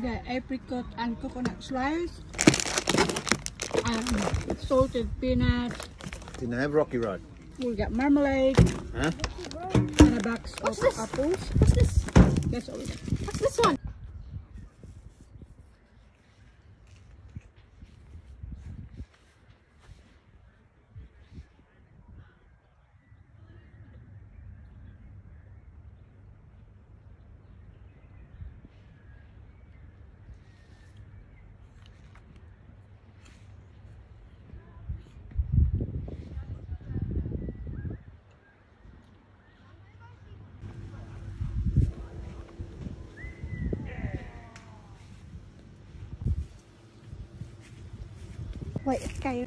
apricot and coconut slice. And salted peanut. Didn't have Rocky Road. We'll get marmalade Huh? and a box What's of this? apples. What's this? That's all we get. What's this one? Wait, okay.